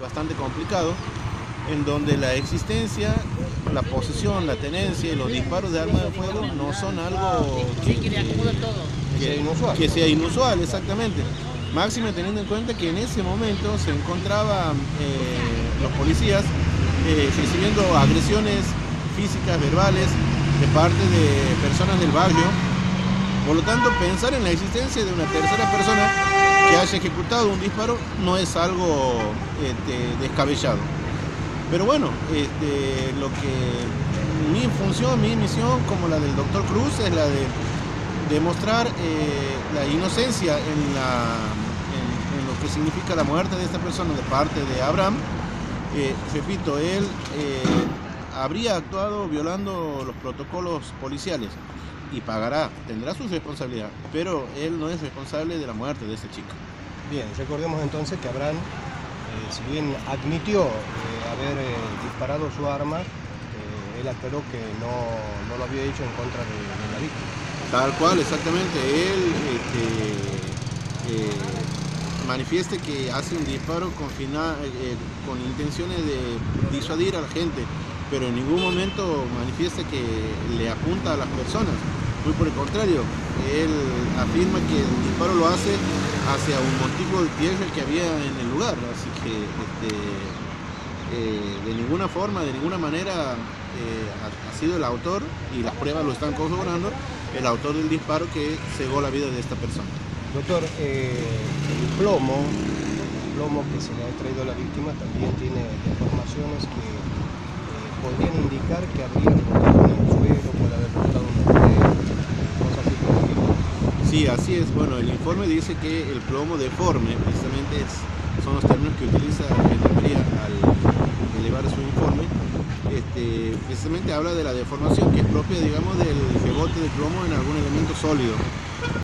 bastante complicado, en donde la existencia, la posesión, la tenencia y los disparos de armas de fuego no son algo que, que, sea inusual. que sea inusual, exactamente. Máxime teniendo en cuenta que en ese momento se encontraban eh, los policías eh, recibiendo agresiones físicas, verbales, de parte de personas del barrio. Por lo tanto, pensar en la existencia de una tercera persona que haya ejecutado un disparo no es algo este, descabellado. Pero bueno, este, lo que mi función, mi misión, como la del doctor Cruz, es la de demostrar eh, la inocencia en, lo que significa la muerte de esta persona de parte de Abraham. Eh, repito, él eh, habría actuado violando los protocolos policiales y pagará, tendrá su responsabilidad, pero él no es responsable de la muerte de ese chico. Bien, recordemos entonces que Abraham, eh, si bien admitió eh, haber eh, disparado su arma, eh, él aclaró que no, no, lo había hecho en contra de, de la víctima. Tal cual, exactamente. Él este, manifieste que hace un disparo con, final, con intenciones de disuadir a la gente, pero en ningún momento manifiesta que le apunta a las personas. Muy por el contrario, él afirma que el disparo lo hace hacia un montículo de tierra que había en el lugar, así que este, eh, de ninguna forma, de ninguna manera eh, ha, sido el autor, y las pruebas lo están corroborando, el autor del disparo que cegó la vida de esta persona. Doctor, eh, el plomo, el plomo que se le ha traído a la víctima también tiene informaciones que podrían indicar que habría rebotado en el suelo, puede haber rebotado en el suelo, cosas así por el tipo. Sí, así es. Bueno, el informe dice que el plomo deforme, precisamente son los términos que utiliza Gendarmería al elevar su informe. Este, precisamente habla de la deformación que es propia, digamos, del rebote de plomo en algún elemento sólido.